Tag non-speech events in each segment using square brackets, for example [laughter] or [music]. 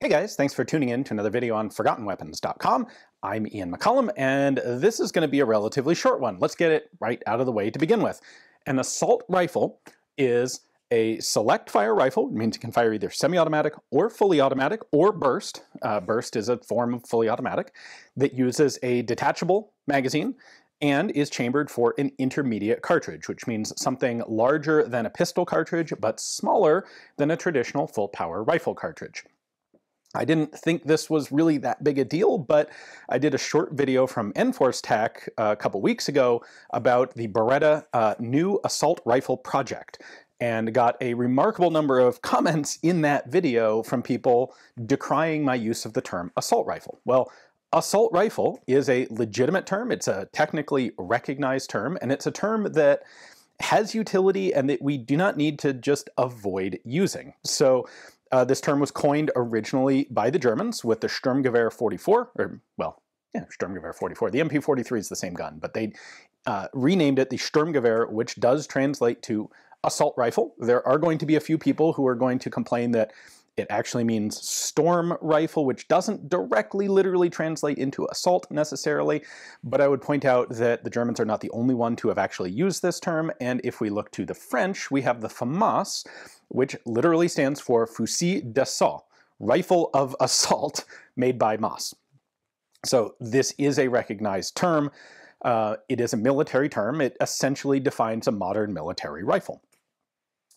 Hey guys, thanks for tuning in to another video on ForgottenWeapons.com. I'm Ian McCollum, and this is going to be a relatively short one. Let's get it right out of the way to begin with. An assault rifle is a select fire rifle, it means you can fire either semi-automatic or fully automatic or burst. Uh, burst is a form of fully automatic that uses a detachable magazine and is chambered for an intermediate cartridge, which means something larger than a pistol cartridge but smaller than a traditional full power rifle cartridge. I didn't think this was really that big a deal, but I did a short video from Enforce Tac uh, a couple weeks ago about the Beretta uh, new assault rifle project and got a remarkable number of comments in that video from people decrying my use of the term assault rifle. Well, assault rifle is a legitimate term, it's a technically recognized term, and it's a term that has utility and that we do not need to just avoid using. So uh, this term was coined originally by the Germans with the Sturmgewehr 44, or well, yeah, Sturmgewehr 44. The MP43 is the same gun, but they uh, renamed it the Sturmgewehr, which does translate to assault rifle. There are going to be a few people who are going to complain that it actually means storm rifle, which doesn't directly literally translate into assault necessarily, but I would point out that the Germans are not the only one to have actually used this term, and if we look to the French, we have the FAMAS, which literally stands for Fusil d'assaut, rifle of assault [laughs] made by MAS. So this is a recognized term. Uh, it is a military term. It essentially defines a modern military rifle.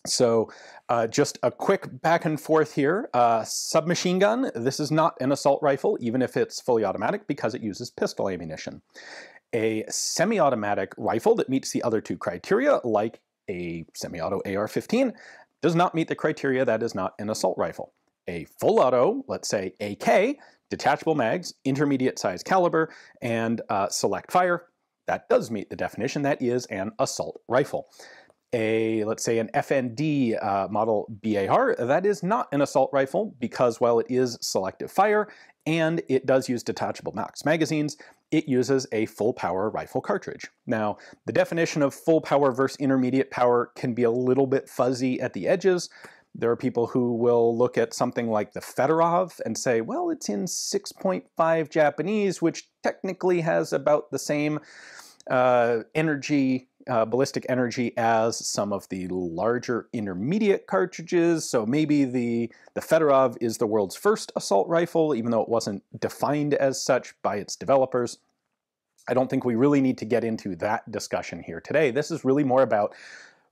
So uh, just a quick back and forth here. Uh, submachine gun, this is not an assault rifle, even if it's fully automatic, because it uses pistol ammunition. A semi-automatic rifle that meets the other two criteria, like a semi-auto AR-15, does not meet the criteria that is not an assault rifle. A full auto, let's say AK, detachable mags, intermediate size caliber, and uh, select fire, that does meet the definition. That is an assault rifle. A, let's say, an FN D uh, model BAR, that is not an assault rifle because while it is selective fire and it does use detachable max magazines, it uses a full power rifle cartridge. Now, the definition of full power versus intermediate power can be a little bit fuzzy at the edges. There are people who will look at something like the Fedorov and say, well, it's in 6.5 Japanese, which technically has about the same uh, energy, uh, ballistic energy as some of the larger intermediate cartridges. So maybe the, the Fedorov is the world's first assault rifle, even though it wasn't defined as such by its developers. I don't think we really need to get into that discussion here today. This is really more about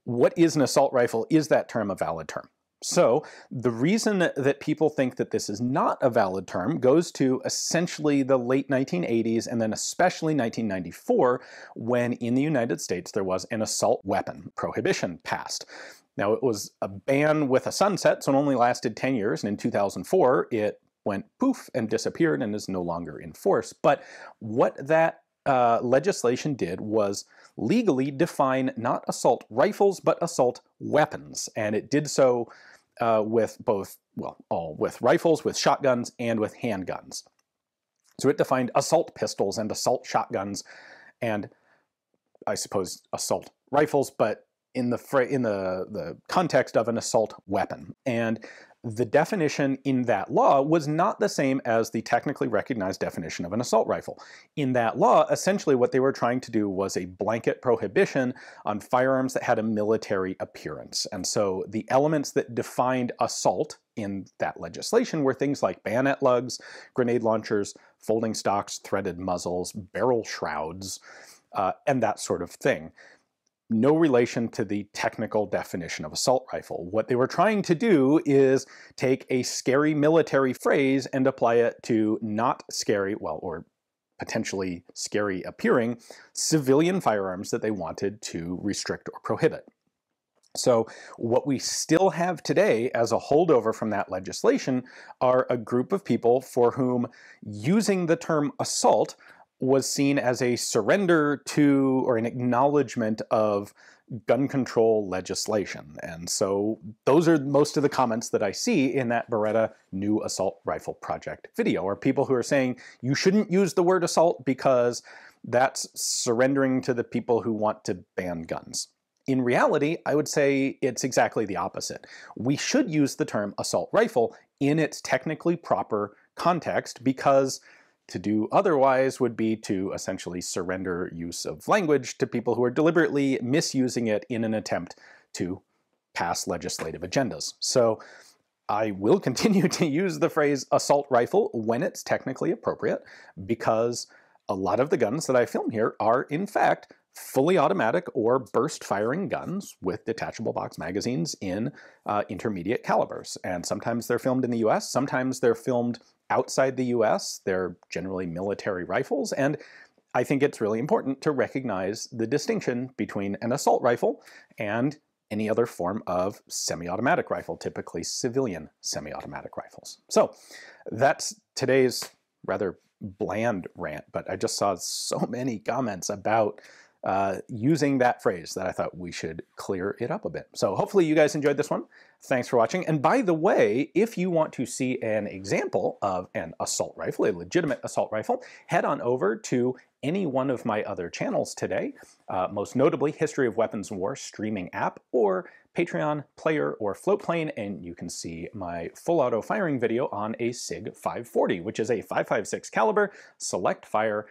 what is an assault rifle? Is that term a valid term? So the reason that people think that this is not a valid term goes to essentially the late 1980s and then especially 1994 when in the United States there was an assault weapon prohibition passed. Now it was a ban with a sunset, so it only lasted 10 years, and in 2004 it went poof and disappeared and is no longer in force. But what that uh, legislation did was legally define not assault rifles, but assault weapons. And it did so uh, with both, well, all with rifles, with shotguns, and with handguns. So it defined assault pistols and assault shotguns and I suppose assault rifles, but in the in the the context of an assault weapon. And the definition in that law was not the same as the technically recognized definition of an assault rifle. In that law, essentially what they were trying to do was a blanket prohibition on firearms that had a military appearance. And so the elements that defined assault in that legislation were things like bayonet lugs, grenade launchers, folding stocks, threaded muzzles, barrel shrouds, uh, and that sort of thing no relation to the technical definition of assault rifle. What they were trying to do is take a scary military phrase and apply it to not scary, well, or potentially scary appearing civilian firearms that they wanted to restrict or prohibit. So what we still have today as a holdover from that legislation are a group of people for whom using the term assault was seen as a surrender to or an acknowledgement of gun control legislation. And so those are most of the comments that I see in that Beretta new assault rifle project video, are people who are saying you shouldn't use the word assault because that's surrendering to the people who want to ban guns. in reality, I would say it's exactly the opposite. We should use the term assault rifle in its technically proper context because to do otherwise would be to essentially surrender use of language to people who are deliberately misusing it in an attempt to pass legislative agendas. So I will [laughs] continue to use the phrase assault rifle when it's technically appropriate because a lot of the guns that I film here are in fact fully automatic or burst firing guns with detachable box magazines in uh, intermediate calibers. And sometimes they're filmed in the US, sometimes they're filmed outside the US. They're generally military rifles. And I think it's really important to recognize the distinction between an assault rifle and any other form of semi-automatic rifle, typically civilian semi-automatic rifles. So that's today's rather bland rant, but I just saw so many comments about uh, using that phrase that I thought we should clear it up a bit. So hopefully you guys enjoyed this one. Thanks for watching. And by the way, if you want to see an example of an assault rifle, a legitimate assault rifle, head on over to any one of my other channels today, uh, most notably History of Weapons War streaming app or Patreon player or Floatplane, and you can see my full auto firing video on a SIG 540, which is a 5.56 caliber select fire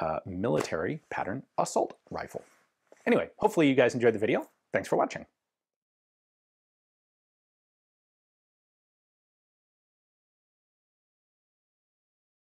uh, military pattern assault rifle. Anyway, hopefully you guys enjoyed the video. Thanks for watching.